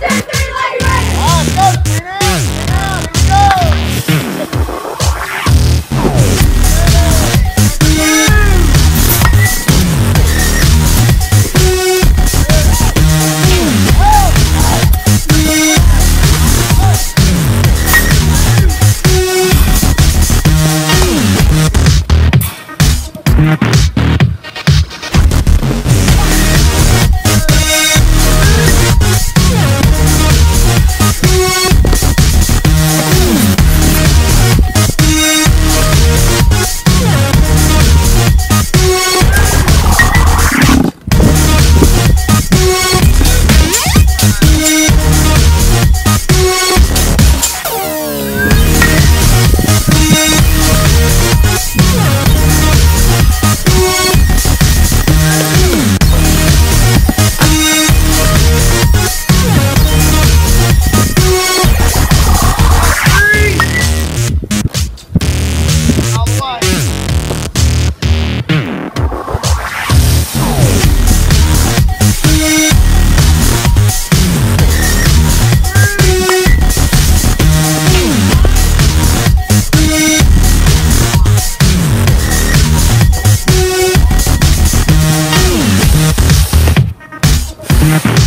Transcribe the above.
Take Yeah.